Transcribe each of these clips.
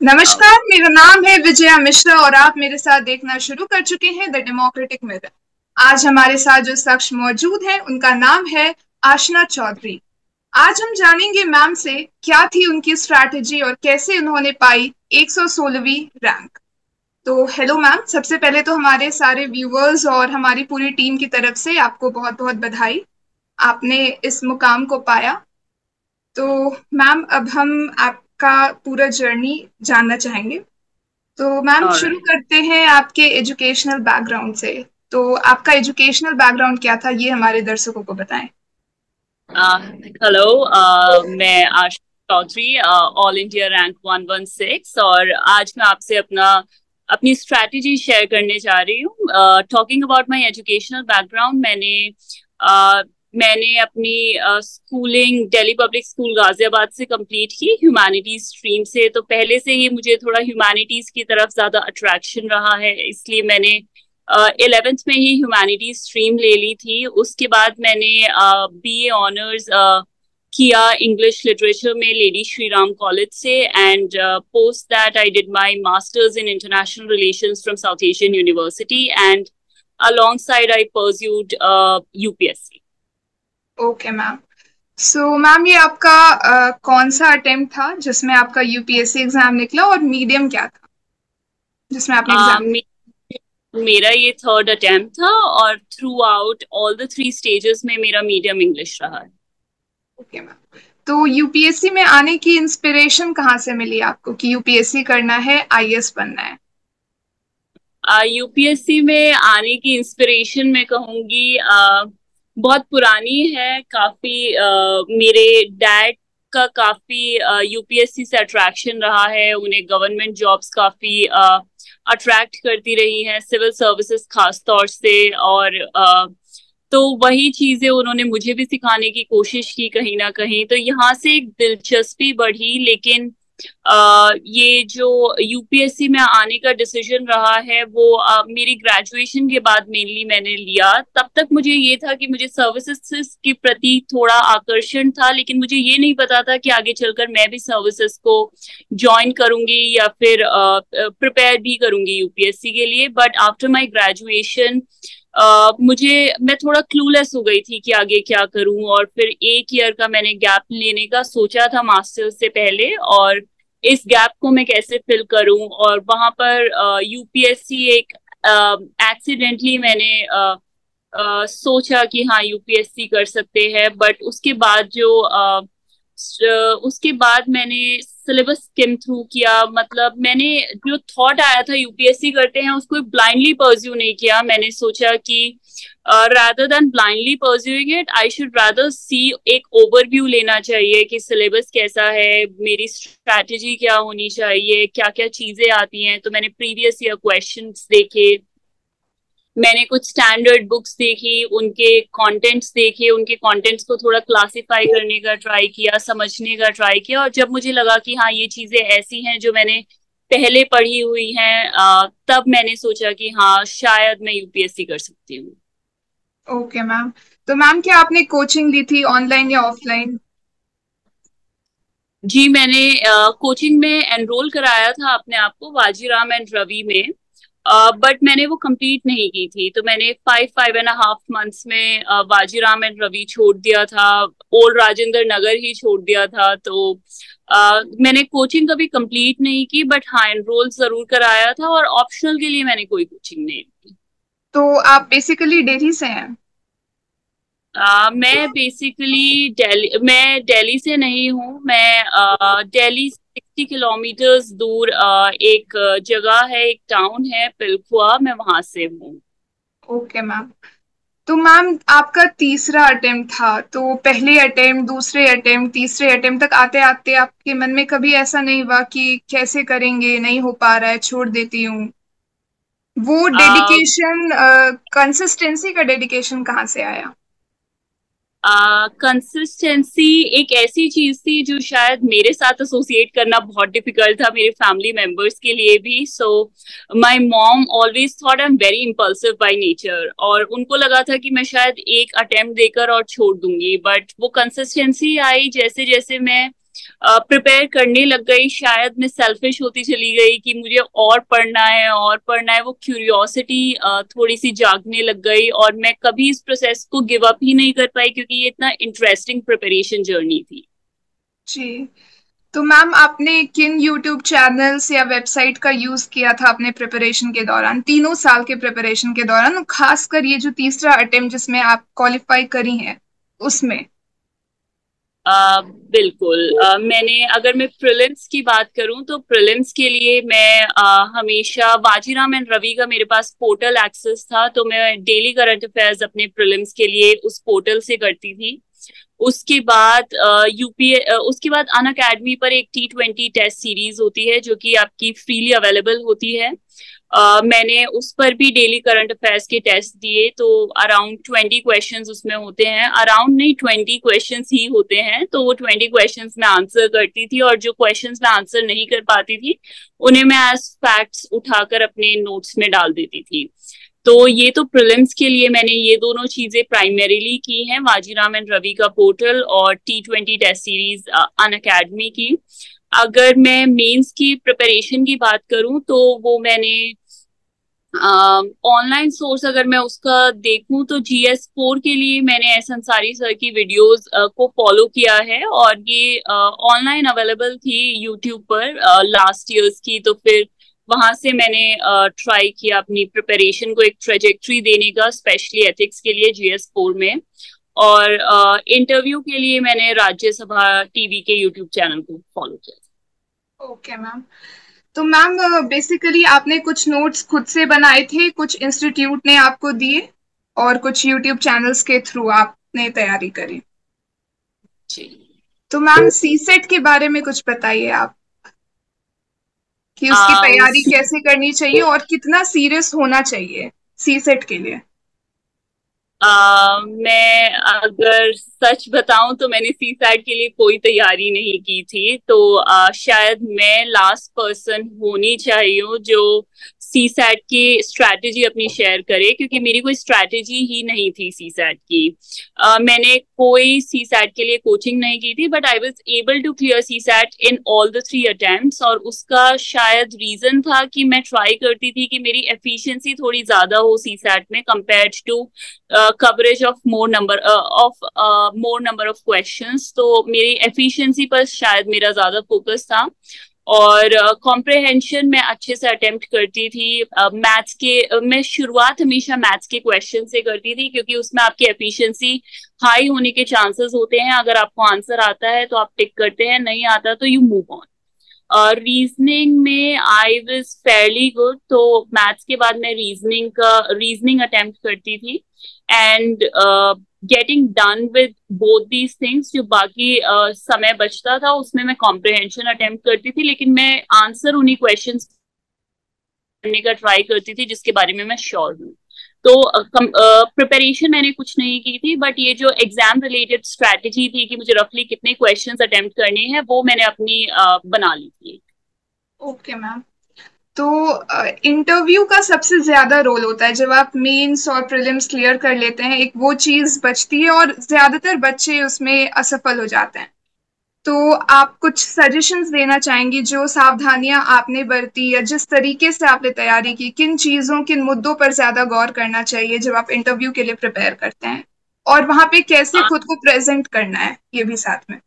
नमस्कार, मेरा नाम है विजया मिश्रा और आप मेरे साथ देखना शुरू कर चुके हैं द डेमोक्रेटिक मिरर आज हमारे साथ जो शख्स मौजूद है, उनका नाम है आशना चौधरी। आज हम जानेंगे मैम से क्या थी उनकी स्ट्रैटेजी और कैसे उन्होंने पाई 116वीं रैंक तो हेलो मैम सबसे पहले तो हमारे सारे व्यूअर्स और हमारी पूरी टीम की तरफ़ से आपको बहुत बहुत बधाई। आपने इस मुकाम को पाया। तो मैम अब हम आपका पूरा जर्नी जानना चाहेंगे। तो मैम शुरू करते हैं आपके एजुकेशनल बैकग्राउंड से। तो आपका एजुकेशनल बैकग्राउंड क्या था ये हमारे दर्शकों को बताएँ। हेलो uh, uh, मैं Asha Chaudhary all India rank 116 और आज मैं आपसे अपना अपनी स्ट्रेटजी शेयर करने जा रही हूँ। Talking about my educational background मैंने uh, मैंने अपनी schooling Delhi public school Ghaziabad से कंप्लीट की ह्यूमैनिटीज स्ट्रीम से तो पहले से ही मुझे थोड़ा ह्यूमैनिटीज की तरफ़ ज़्यादा अट्रैक्शन रहा है इसलिए मैंने इलेवेंथ uh, में ही ह्यूमैनिटीज स्ट्रीम ले ली थी उसके बाद मैंने बी ए ऑनर्स किया इंग्लिश लिटरेचर में लेडी श्री राम कॉलेज से and post that I did my masters in international relations from South Asian university and alongside I pursued uh, UPSC. Okay ma'am so ma'am ये आपका uh, कौन सा attempt था जिसमें आपका यूपीएससी एग्ज़ाम निकला और मीडियम क्या था? जिसमें आपने एग्ज़ाम uh, मे, मेरा ये थर्ड अटेम्प्ट था और throughout all the three stages में मेरा मीडियम इंग्लिश रहा है। ओके मैम तो यूपीएससी में आने की इंस्पिरेशन कहाँ से मिली आपको कि यूपीएससी करना है आईएएस बनना है? यूपीएससी uh, में आने की इंस्पिरेशन मैं कहूँगी uh, बहुत पुरानी है काफ़ी आ, मेरे डैड का काफ़ी यूपीएससी से अट्रैक्शन रहा है उन्हें गवर्नमेंट जॉब्स काफ़ी अट्रैक्ट करती रही हैं सिविल सर्विसेज़ खास तौर से और आ, तो वही चीज़ें उन्होंने मुझे भी सिखाने की कोशिश की कहीं ना कहीं। तो यहाँ से एक दिलचस्पी बढ़ी लेकिन ये जो यूपीएससी में आने का डिसीज़न रहा है वो आ, मेरी ग्रेजुएशन के बाद मेनली मैंने लिया। तब तक मुझे ये था कि मुझे सर्विसेज़ के प्रति थोड़ा आकर्षण था लेकिन मुझे ये नहीं पता था कि आगे चलकर मैं भी सर्विसेज़ को ज्वाइन करूँगी या फिर प्रिपेयर भी करूँगी यूपीएससी के लिए। But after my graduation Uh, मुझे मैं थोड़ा क्लूलेस हो गई थी कि आगे क्या करूँ और फिर एक ईयर का मैंने गैप लेने का सोचा था मास्टर्स से पहले और इस गैप को मैं कैसे फिल करूँ और वहाँ पर यूपीएससी uh, एक एक्सीडेंटली uh, मैंने uh, सोचा कि हाँ यूपीएससी कर सकते हैं बट उसके बाद जो उसके बाद मैंने सिलेबस स्किम थ्रू किया मतलब मैंने जो थॉट आया था यूपीएससी करते हैं, उसको ब्लाइंडली परस्यू नहीं किया। मैंने सोचा कि rather than blindly pursuing it I should rather see एक ओवरव्यू लेना चाहिए कि सिलेबस कैसा है, मेरी स्ट्रैटेजी क्या होनी चाहिए क्या क्या चीज़ें आती हैं। तो मैंने प्रीवियस ईयर क्वेश्चंस देखे। मैंने कुछ स्टैंडर्ड बुक्स देखी उनके कंटेंट्स देखे उनके कंटेंट्स को थोड़ा क्लासिफाई करने का ट्राई किया समझने का ट्राई किया और जब मुझे लगा कि हाँ ये चीज़ें ऐसी हैं जो मैंने पहले पढ़ी हुई हैं तब मैंने सोचा कि हाँ शायद मैं यूपीएससी कर सकती हूँ। ओके मैम तो मैम क्या आपने कोचिंग ली थी ऑनलाइन या ऑफलाइन जी मैंने कोचिंग में एनरोल कराया था अपने आप को वाजीराम एंड रवि में। बट uh, मैंने वो कंप्लीट नहीं की थी। तो मैंने five five and half months में बाजीराम एंड रवि छोड़ दिया था। ओल्ड राजेंद्र नगर ही छोड़ दिया था। तो uh, मैंने कोचिंग कभी कंप्लीट नहीं की बट हाँ एनरोल ज़रूर कराया था और ऑप्शनल के लिए मैंने कोई कोचिंग नहीं की। तो आप बेसिकली डेली से हैं? Uh, मैं बेसिकली दिल्ली मैं दिल्ली से नहीं हूँ। मैं दिल्ली uh, सिक्सटी किलोमीटर्स दूर एक जगह है एक टाउन है पिलखुआ मैं वहाँ से हूँ। ओके मैम तो मैम आपका तीसरा अटेम्प्ट था तो पहले अटेम्प्ट दूसरे अटेम्प्ट तीसरे अटेम्प्ट तक आते आते आपके मन में कभी ऐसा नहीं हुआ कि कैसे करेंगे नहीं हो पा रहा है छोड़ देती हूँ? वो डेडिकेशन कंसिस्टेंसी का डेडिकेशन कहाँ से आया? कंसिस्टेंसी uh, एक ऐसी चीज़ थी जो शायद मेरे साथ एसोसिएट करना बहुत डिफ़िकल्ट था मेरे फैमिली मेंबर्स के लिए भी। So my mom always thought I am very impulsive by nature और उनको लगा था कि मैं शायद एक अटेम्प्ट देकर और छोड़ दूँगी। बट वो कंसिस्टेंसी आई जैसे जैसे मैं प्रिपेयर करने लग गई। शायद मैं सेल्फिश होती चली गई कि मुझे और पढ़ना है, और पढ़ना है। वो क्यूरियोसिटी थोड़ी सी जागने लग गई और मैं कभी इस प्रोसेस को गिव अप ही नहीं कर पाई क्योंकि ये इतना इंटरेस्टिंग प्रिपरेशन जर्नी थी। जी। तो मैम आपने किन यूट्यूब चैनल्स या वेबसाइट का यूज़ किया था अपने प्रिपरेशन के दौरान? तीनों साल के प्रिपरेशन के दौरान, खासकर ये जो तीसरा अटेम्प्ट जिसमें आप क्वालिफाई करी हैं, उसमें। बिल्कुल। uh, मैंने अगर मैं प्रिलिम्स की बात करूँ तो प्रिलिम्स के लिए मैं uh, हमेशा बाजीराम एंड रवि का मेरे पास पोर्टल एक्सेस था तो मैं डेली करंट अफेयर्स अपने प्रिलिम्स के लिए उस पोर्टल से करती थी। उसके बाद यूपीए उसके बाद अन अकेडमी पर एक टी ट्वेंटी टेस्ट सीरीज़ होती है जो कि आपकी फ्रीली अवेलेबल होती है। मैंने उस पर भी डेली करंट अफेयर्स के टेस्ट दिए तो अराउंड ट्वेंटी क्वेश्चन उसमें होते हैं। अराउंड नहीं ट्वेंटी क्वेश्चन ही होते हैं तो वो ट्वेंटी क्वेश्चन मैं आंसर करती थी और जो क्वेश्चन मैं आंसर नहीं कर पाती थी, उन्हें मैं एज फैक्ट्स उठाकर अपने नोट्स में डाल देती थी। तो ये तो प्रिलिम्स के लिए मैंने ये दोनों चीज़ें प्राइमरीली की हैं वाजीराम एंड रवि का पोर्टल और T twenty test series Unacademy की। अगर मैं मेंस की प्रिपरेशन की बात करूँ तो वो मैंने ऑनलाइन सोर्स अगर मैं उसका देखूँ तो जी एस फोर के लिए मैंने एस अंसारी सर की वीडियोस को फॉलो किया है और ये ऑनलाइन अवेलेबल थी यूट्यूब पर लास्ट ईयर्स की। तो फिर वहाँ से मैंने ट्राई किया अपनी प्रिपरेशन को एक ट्रेजेक्ट्री देने का स्पेशली एथिक्स के लिए जी एस फोर में। और इंटरव्यू के लिए मैंने राज्यसभा टीवी के यूट्यूब चैनल को फॉलो किया। ओके okay, मैम तो मैम बेसिकली आपने कुछ नोट्स खुद से बनाए थे कुछ इंस्टीट्यूट ने आपको दिए और कुछ यूट्यूब चैनल्स के थ्रू आपने तैयारी करी। जी। तो मैम सी सेट के बारे में कुछ बताइए आप कि उसकी तैयारी कैसे करनी चाहिए और कितना सीरियस होना चाहिए सी सेट के लिए। मैं अगर सच बताऊँ तो मैंने सी साइड के लिए कोई तैयारी नहीं की थी तो uh, शायद मैं लास्ट पर्सन होनी चाहिए जो सी सैट की स्ट्रैटेजी अपनी शेयर करे क्योंकि मेरी कोई स्ट्रैटेजी ही नहीं थी सी सैट की। uh, मैंने कोई सी सैट के लिए कोचिंग नहीं की थी but I was able to clear C SAT in all the three attempt और उसका शायद रीजन था कि मैं ट्राई करती थी कि मेरी एफिशिएंसी थोड़ी ज़्यादा हो सी सैट में compare to coverage of more number of more number of question तो मेरी एफिशिएंसी पर शायद मेरा ज़्यादा फोकस था। और कॉम्प्रहेंशन uh, मैं अच्छे से अटेम्प्ट करती थी। मैथ्स uh, के uh, मैं शुरुआत हमेशा मैथ्स के क्वेश्चन से करती थी क्योंकि उसमें आपकी एफिशिएंसी हाई होने के चांसेस होते हैं। अगर आपको आंसर आता है तो आप टिक करते हैं नहीं आता तो यू मूव ऑन रीजनिंग में आई वॉज़ फेयरली गुड तो मैथ्स के बाद मैं रीजनिंग का रीजनिंग अटेम्प्ट करती थी। And getting done with both these things जो बाकी uh, समय बचता था उसमें मैं कॉम्प्रिहेंशन अटेम्प्ट करती थी लेकिन मैं आंसर उन्हीं क्वेश्चन करने का ट्राई करती थी जिसके बारे में मैं श्योर हूँ। तो प्रिपरेशन uh, मैंने कुछ नहीं की थी बट ये जो एग्ज़ाम रिलेटेड स्ट्रेटेजी थी कि मुझे रफली कितने क्वेश्चंस अटेम्प्ट करने हैं वो मैंने अपनी uh, बना ली थी। ओके okay, मैम तो इंटरव्यू का सबसे ज़्यादा रोल होता है जब आप मेंस और प्रीलिम्स क्लियर कर लेते हैं एक वो चीज़ बचती है और ज़्यादातर बच्चे उसमें असफल हो जाते हैं। तो आप कुछ सजेशंस देना चाहेंगी जो सावधानियाँ आपने बरती या जिस तरीके से आपने तैयारी की किन चीज़ों किन मुद्दों पर ज़्यादा गौर करना चाहिए जब आप इंटरव्यू के लिए प्रिपेयर करते हैं? और वहाँ पे कैसे खुद को प्रेजेंट करना है ये भी साथ में।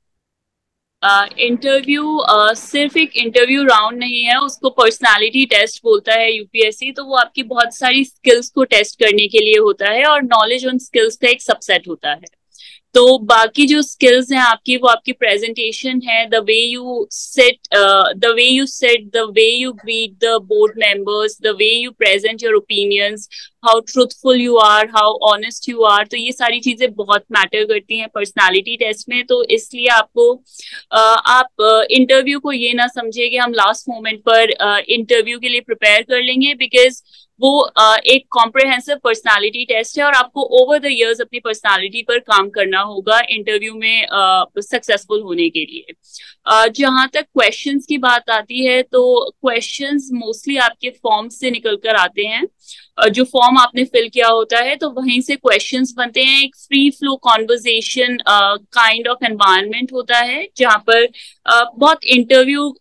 इंटरव्यू सिर्फ़ एक इंटरव्यू राउंड नहीं है, उसको पर्सनालिटी टेस्ट बोलता है यूपीएससी तो वो आपकी बहुत सारी स्किल्स को टेस्ट करने के लिए होता है और नॉलेज उन स्किल्स का एक सबसेट होता है। तो बाकी जो स्किल्स हैं आपकी वो आपकी प्रेजेंटेशन है the way you set the way you set the way you greet the board members the way you present your opinions how truthful you are how honest you are तो ये सारी चीज़ें बहुत मैटर करती हैं personality test में। तो इसलिए आपको uh, आप इंटरव्यू uh, को ये ना समझिए कि हम लास्ट मोमेंट पर इंटरव्यू uh, के लिए प्रिपेयर कर लेंगे बिकॉज़ वो एक कॉम्प्रहेंसिव पर्सनालिटी टेस्ट है और आपको ओवर द इयर्स अपनी पर्सनालिटी पर काम करना होगा इंटरव्यू में सक्सेसफुल होने के लिए। जहाँ तक क्वेश्चंस की बात आती है तो क्वेश्चंस मोस्टली आपके फॉर्म से निकल कर आते हैं। जो फॉर्म आपने फिल किया होता है तो वहीं से क्वेश्चंस बनते हैं। एक free flow conversation kind of environment होता है जहाँ पर uh, बहुत इंटरव्यू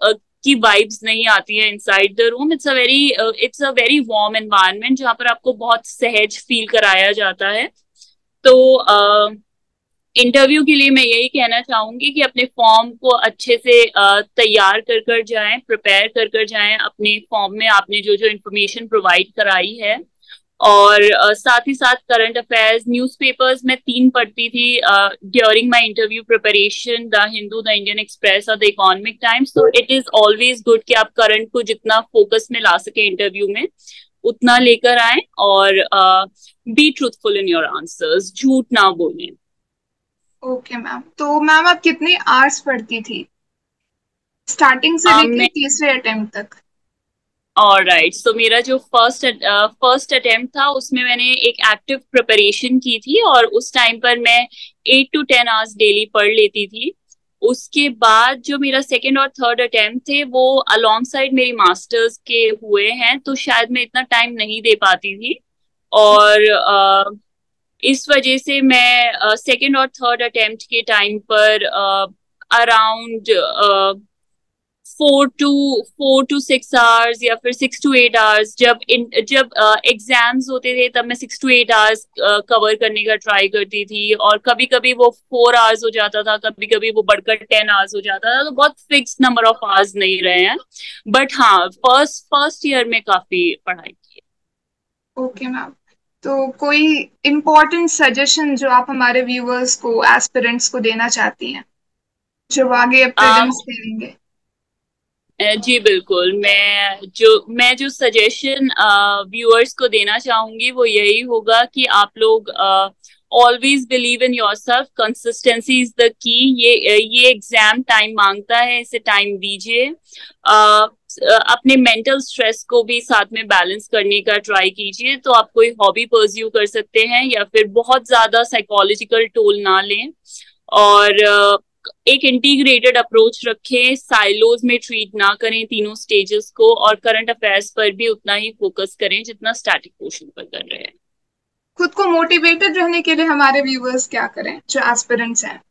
की वाइब्स नहीं आती है inside the room it's a very it's a very warm environment जहाँ पर आपको बहुत सहज फील कराया जाता है। तो इंटरव्यू uh, के लिए मैं यही कहना चाहूँगी कि अपने फॉर्म को अच्छे से uh, तैयार कर कर जाए प्रिपेयर कर कर जाए। अपने फॉर्म में आपने जो जो इन्फॉर्मेशन प्रोवाइड कराई है और uh, साथ ही साथ करंट अफेयर्स न्यूज़पेपर्स में तीन पढ़ती थी during my interview preparation the Hindu the Indian express और द इकोनॉमिक टाइम्स तो इट इज़ ऑलवेज गुड कि आप करंट को जितना फोकस में ला सके इंटरव्यू में उतना लेकर आए और be truthful in your answers झूठ ना बोलें। ओके मैम तो मैम आप कितनी आवर्स पढ़ती थी? स्टार्टिंग से um, लेकर तीसरे अटेम्प्ट तक। और राइट सो मेरा जो फ़र्स्ट फ़र्स्ट अटेम्प्ट था उसमें मैंने एक एक्टिव प्रिपरेशन की थी और उस टाइम पर मैं eight to ten hours daily पढ़ लेती थी। उसके बाद जो मेरा सेकेंड और थर्ड अटेम्प्ट थे वो अलोंग साइड मेरी मास्टर्स के हुए हैं तो शायद मैं इतना टाइम नहीं दे पाती थी। और uh, इस वजह से मैं सेकेंड uh, और थर्ड अटेम्प्ट के टाइम पर around four to four to six hours या फिर सिक्स टू एट आवर्स जब इन जब एग्ज़ाम्स uh, होते थे तब मैं six to eight hours cover करने का ट्राई करती थी और कभी कभी वो फोर आवर्स हो जाता था कभी कभी वो बढ़कर टेन आवर्स हो जाता था तो बहुत फिक्स नंबर ऑफ़ आवर्स नहीं रहे हैं। बट हाँ फ़र्स्ट फ़र्स्ट ईयर में काफ़ी पढ़ाई की ओके मैम तो कोई इम्पोर्टेंट सजेशन जो आप हमारे व्यूअर्स को एस्पिरेंट्स को देना चाहती हैं? जो आगे प्रेजेंट्स देंगे। जी, बिल्कुल। मैं जो मैं जो सजेशन व्यूअर्स को देना चाहूँगी, वो यही होगा कि आप लोग always believe in yourself consistency is the key ये ये एग्ज़ाम टाइम माँगता है, इसे टाइम दीजिए। अपने मेंटल स्ट्रेस को भी साथ में बैलेंस करने का ट्राई कीजिए। तो आप कोई हॉबी परस्यू कर सकते हैं या फिर बहुत ज़्यादा साइकोलॉजिकल टोल ना लें। और एक इंटीग्रेटेड अप्रोच रखें साइलोज में ट्रीट ना करें तीनों स्टेजेस को और करंट अफेयर्स पर भी उतना ही फोकस करें जितना स्टैटिक पोर्शन पर कर रहे हैं। खुद को मोटिवेटेड रहने के लिए हमारे व्यूवर्स क्या करें जो एस्पिरेंट्स हैं?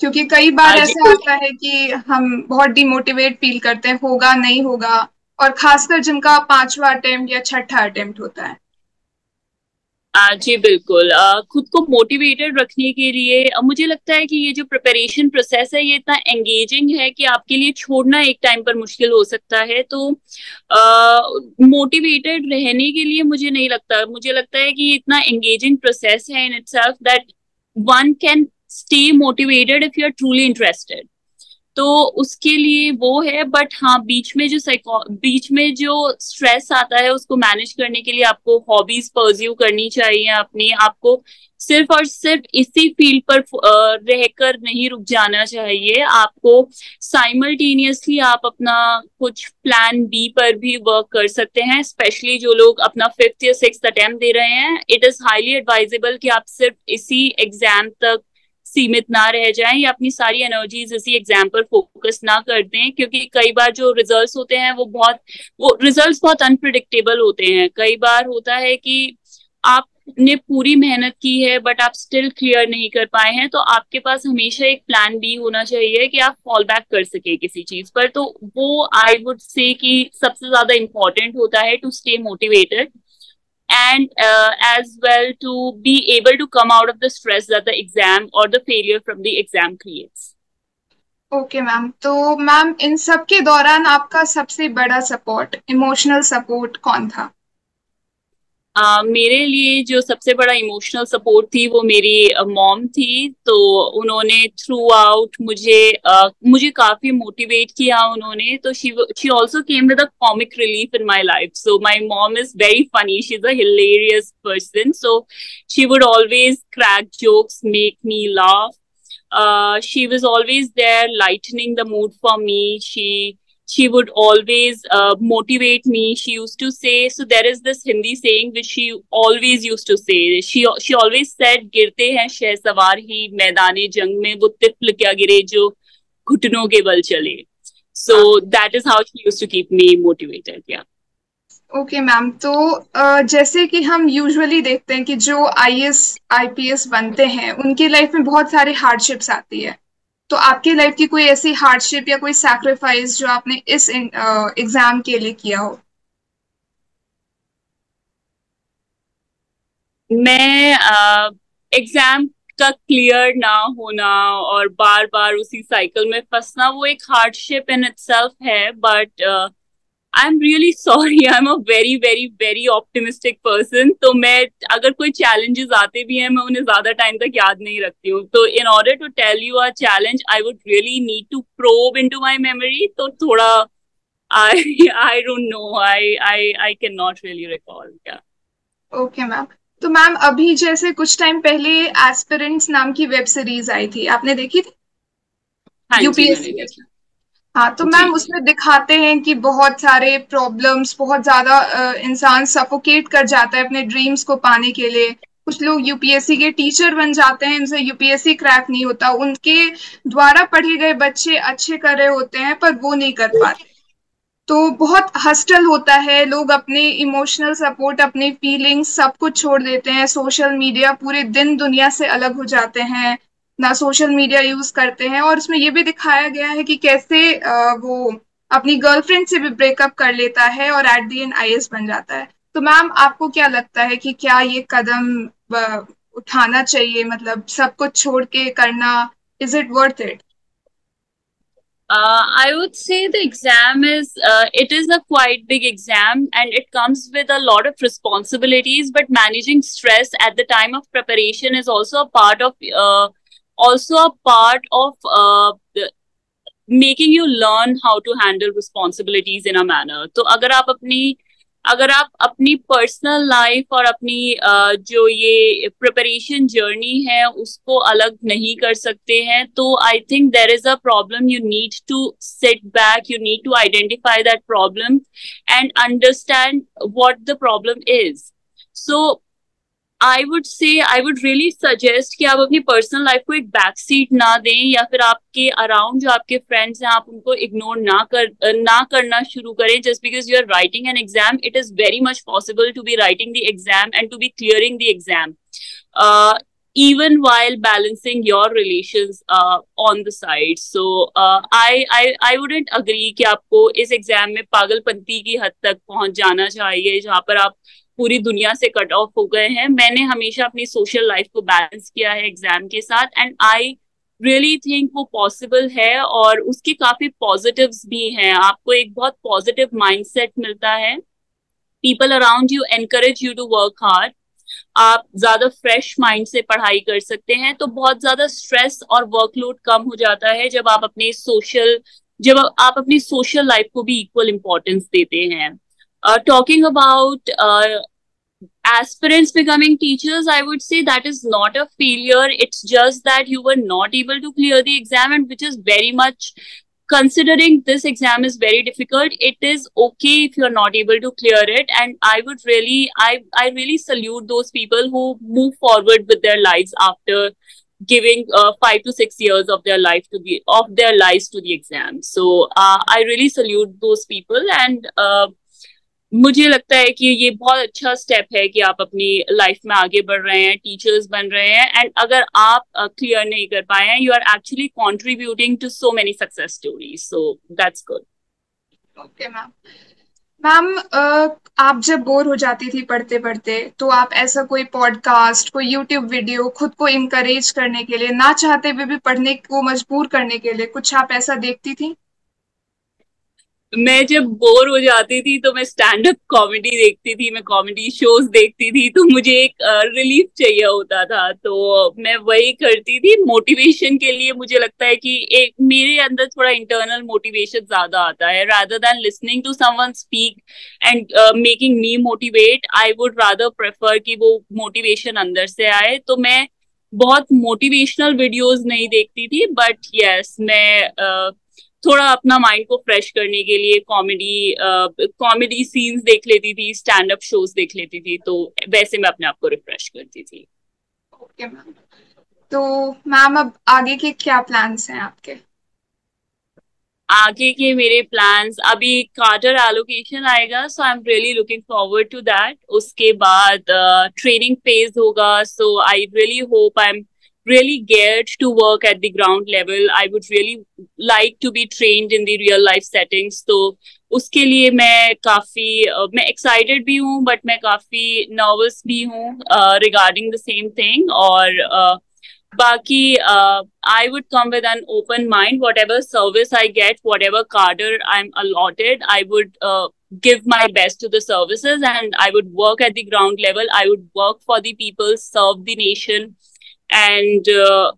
क्योंकि कई बार हाँ ऐसा होता है कि हम बहुत डिमोटिवेट फील करते हैं होगा नहीं होगा और खासकर जिनका पांचवा अटेम्प्ट या छठा अटेम्प्ट होता है। जी बिल्कुल। आ, खुद को मोटिवेटेड रखने के लिए मुझे लगता है कि ये जो प्रिपरेशन प्रोसेस है ये इतना एंगेजिंग है कि आपके लिए छोड़ना एक टाइम पर मुश्किल हो सकता है। तो मोटिवेटेड रहने के लिए मुझे नहीं लगता। मुझे लगता है कि इतना एंगेजिंग प्रोसेस है in itself that one can stay motivated if you are truly interested तो उसके लिए वो है बट हाँ बीच में जो साइको बीच में जो स्ट्रेस आता है उसको मैनेज करने के लिए आपको हॉबीज परस्यू करनी चाहिए अपनी, आपको सिर्फ़ और सिर्फ़ इसी फ़ील्ड पर रहकर नहीं रुक जाना चाहिए। आपको साइमल्टेनियसली आप अपना कुछ प्लान बी पर भी वर्क कर सकते हैं स्पेशली जो लोग अपना फिफ्थ या सिक्स अटेम्प्ट दे रहे हैं। इट इज़ हाईली एडवाइजेबल कि आप सिर्फ़ इसी एग्ज़ाम तक सीमित ना रह जाएँ या अपनी सारी एनर्जीज इसी एग्ज़ाम पर फोकस ना कर दें, क्योंकि कई बार जो रिजल्ट्स होते हैं, वो बहुत, वो रिजल्ट्स बहुत अनप्रिडिक्टेबल होते हैं। कई बार होता है कि आपने पूरी मेहनत की है बट आप स्टिल क्लियर नहीं कर पाए हैं तो आपके पास हमेशा एक प्लान बी होना चाहिए कि आप फॉल बैक कर सके किसी चीज़ पर। तो वो आई वुड से कि सबसे ज़्यादा इंपॉर्टेंट होता है to stay motivated and uh, as well to be able to come out of the stress that the exam or the failure from the exam creates. Okay okay, ma'am तो ma'am इन सब के दौरान आपका सबसे बड़ा support emotional support कौन था Uh, मेरे लिए जो सबसे बड़ा इमोशनल सपोर्ट थी वो मेरी मॉम uh, थी। तो उन्होंने थ्रू आउट मुझे uh, मुझे काफ़ी मोटिवेट किया उन्होंने। तो she she also came with a comic relief in my life so my mom is very funny she is a hilarious person so she would always crack jokes make me laugh she was always there lightning the mood for me she she would always uh, motivate me she used to say so there is this hindi saying which she always used to say she she always said हैं शह सवार ही मैदान जंग में वो तिफल क्या गिरे जो घुटनों के बल चले so that is how she used to keep me motivated yeah okay ma'am तो जैसे कि हम यूजुअली देखते हैं कि जो आईएएस आईपीएस बनते हैं उनकी लाइफ में बहुत सारे हार्डशिप्स आती है तो आपकी लाइफ की कोई ऐसी हार्डशिप या कोई सैक्रिफाइस जो आपने इस एग्ज़ाम के लिए किया हो? मैं एग्ज़ाम का क्लियर ना होना और बार बार उसी साइकिल में फंसना, वो एक हार्डशिप इन इटसेल्फ है but I am really sorry I am a very very very optimistic person तो मैं अगर कोई चैलेंजेस आते भी हैं मैं उन्हें ज़्यादा टाइम तक याद नहीं रखती हूँ। तो in order to tell you are challenge I would really need to probe into my memory तो थोड़ा I I don't know I I I can not really recall क्या ओके मैम तो मैम अभी जैसे कुछ टाइम पहले aspirants नाम की वेब सीरीज़ आई थी। आपने देखी थी? हाँ यूपीएससी हाँ तो मैम उसमें दिखाते हैं कि बहुत सारे प्रॉब्लम्स बहुत ज़्यादा इंसान सफोकेट कर जाता है अपने ड्रीम्स को पाने के लिए। कुछ लोग यूपीएससी के टीचर बन जाते हैं इनसे यूपीएससी क्रैक नहीं होता। उनके द्वारा पढ़े गए बच्चे अच्छे कर रहे होते हैं पर वो नहीं कर पाते। तो बहुत हस्टल होता है लोग अपने इमोशनल सपोर्ट अपने फीलिंग्स सब कुछ छोड़ देते हैं। सोशल मीडिया पूरे दिन दुनिया से अलग हो जाते हैं। ना सोशल मीडिया यूज़ करते हैं और उसमें ये भी दिखाया गया है कि कैसे वो अपनी गर्लफ्रेंड से भी ब्रेकअप कर लेता है और एट दी एंड आई बन जाता है तो मैम आपको क्या लगता है कि क्या ये कदम उठाना चाहिए मतलब सब कुछ छोड़ के करना is it worth it Uh, I would say the exam is uh, it is a quite big exam and it comes with a lot of responsibilities. But managing stress at the time of preparation is also a part of uh, also a part of uh, making you learn how to handle responsibilities in a manner. So, अगर आप अपनी अगर आप अपनी personal life और अपनी जो ये प्रिपरेशन जर्नी है उसको अलग नहीं कर सकते हैं तो I think there is a problem you need to set back you need to identify that problem and understand what the problem is so I would say I would really suggest कि आप अपनी personal life को एक back seat ना दें या फिर आपके अराउंड जो आपके फ्रेंड्स हैं आप उनको इग्नोर ना कर ना करना शुरू करें। Just because you are writing an exam it is very much possible to be writing the exam and to be clearing the exam even while balancing your relations uh, on the side. So uh, I, I I wouldn't agree कि आपको इस exam में पागलपंती की हद तक पहुँच जाना चाहिए जहाँ पर आप पूरी दुनिया से कट ऑफ़ हो गए हैं। मैंने हमेशा अपनी सोशल लाइफ को बैलेंस किया है एग्ज़ाम के साथ एंड आई रियली थिंक वो पॉसिबल है और उसके काफ़ी पॉजिटिव्स भी हैं। आपको एक बहुत पॉजिटिव माइंडसेट मिलता है। People around you encourage you to work hard आप ज़्यादा फ्रेश माइंड से पढ़ाई कर सकते हैं। तो बहुत ज़्यादा स्ट्रेस और वर्कलोड कम हो जाता है जब आप अपने सोशल जब आप अपनी सोशल लाइफ को भी इक्वल इंपॉर्टेंस देते हैं। Uh, talking about uh, aspirants becoming teachers, I would say that is not a failure. It's just that you were not able to clear the exam, and which is very much considering this exam is very difficult. It is okay if you're not able to clear it, and I would really, I, I really salute those people who move forward with their lives after giving uh, five to six years of their life to the of their lives to the exam. So uh, I really salute those people and. Uh, मुझे लगता है कि ये बहुत अच्छा step है कि आप अपनी लाइफ में आगे बढ़ रहे हैं टीचर्स बन रहे हैं एंड अगर आप क्लियर uh, नहीं कर पाए हैं you are actually contributing to so many success stories so that's good okay ma'am ma'am आप जब बोर हो जाती थी पढ़ते पढ़ते तो आप ऐसा कोई पॉडकास्ट कोई यूट्यूब वीडियो खुद को इंकरेज करने के लिए ना चाहते हुए भी, भी पढ़ने को मजबूर करने के लिए कुछ आप ऐसा देखती थी? मैं जब बोर हो जाती थी तो मैं स्टैंड अप कॉमेडी देखती थी मैं कॉमेडी शोज़ देखती थी तो मुझे एक रिलीफ चाहिए होता था। तो मैं वही करती थी। मोटिवेशन के लिए मुझे लगता है कि एक मेरे अंदर थोड़ा इंटरनल मोटिवेशन ज़्यादा आता है। Rather than listening to someone speak and making me motivate I would rather prefer कि वो मोटिवेशन अंदर से आए। तो मैं बहुत मोटिवेशनल वीडियोस नहीं देखती थी बट यस yes, मैं uh, थोड़ा अपना माइंड को फ्रेश करने के लिए कॉमेडी कॉमेडी सीन्स देख लेती थी स्टैंड अप शोज़ देख लेती थी तो वैसे मैं अपने आप को रिफ्रेश करती थी। ओके okay, मैम तो मैम अब आगे के क्या प्लान्स हैं आपके? आगे के मेरे प्लान्स अभी कार्टर एलोकेशन आएगा so I am really looking forward to that उसके बाद ट्रेनिंग फ़ेज़ होगा so I really hope I am really geared to work at the ground level. I would really like to be trained in the real life settings. तो उसके लिए मैं काफी uh, मैं excited भी हूँ बट मैं काफी नर्वस भी हूँ रिगार्डिंग द सेम थिंग और uh, Baki, uh, I would come with an open mind. Whatever service I get, whatever cadre I'm allotted, I would uh, give my best to the services and I would work at the ground level. I would work for the people, serve the nation, and uh,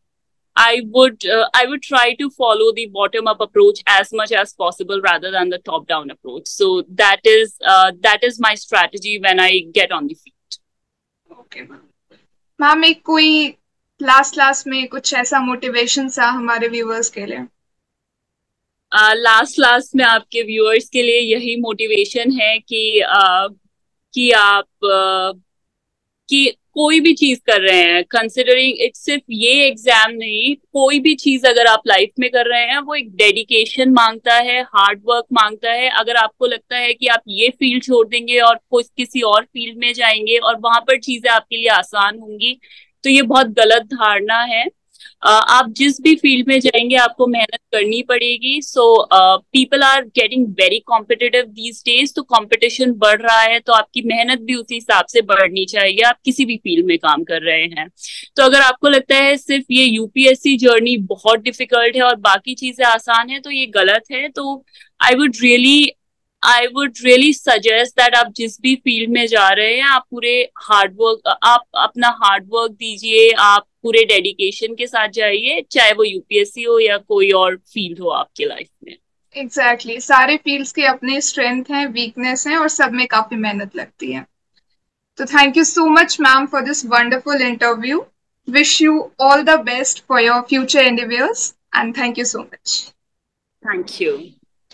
I would uh, I would try to follow the bottom up approach as much as possible rather than the top down approach. So that is uh, that is my strategy when I get on the field. Okay, ma'am. Ma'am एक कोई last last में कुछ ऐसा motivation सा हमारे viewers के लिए last uh, last में आपके व्यूअर्स के लिए यही मोटिवेशन है कि uh, कि आप uh, कि कोई भी चीज़ कर रहे हैं कंसिडरिंग इट सिर्फ़ ये एग्ज़ाम नहीं, कोई भी चीज़ अगर आप लाइफ में कर रहे हैं, वो एक डेडिकेशन माँगता है हार्ड वर्क माँगता है। अगर आपको लगता है कि आप ये फ़ील्ड छोड़ देंगे और कुछ किसी और फ़ील्ड में जाएँगे और वहाँ पर चीज़ें आपके लिए आसान होंगी तो ये बहुत गलत धारणा है। आप जिस भी फ़ील्ड में जाएँगे, आपको मेहनत करनी पड़ेगी। So people are getting very competitive these days तो कंपटीशन बढ़ रहा है तो आपकी मेहनत भी उसी हिसाब से बढ़नी चाहिए। आप किसी भी फ़ील्ड में काम कर रहे हैं। तो अगर आपको लगता है सिर्फ़ ये यूपीएससी जर्नी बहुत डिफ़िकल्ट है और बाकी चीज़ें आसान है तो ये गलत है। तो I would really I would really suggest that आप जिस भी फ़ील्ड में जा रहे हैं, आप पूरे हार्ड वर्क आप अपना हार्ड वर्क दीजिए, आप पूरे डेडिकेशन के साथ जाइए चाहे वो यूपीएससी हो या कोई और फ़ील्ड हो आपके लाइफ में। Exactly exactly. सारे फील्ड्स के अपने स्ट्रेंथ हैं वीकनेस हैं और सब में काफ़ी मेहनत लगती है। तो thank you so much ma'am for this wonderful interview wish you all the best for your future endeavors and thank you so much thank you